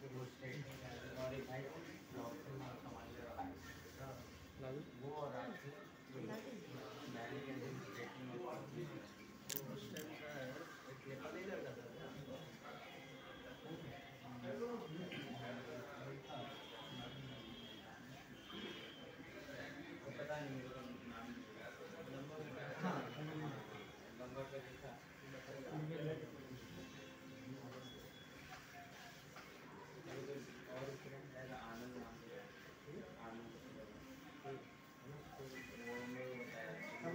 वो और आपकी उस टाइम का है एक लेखा नहीं लगा था पता नहीं मेरे को नाम नंबर हाँ नंबर का लिखा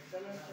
ఎక్సలెంట్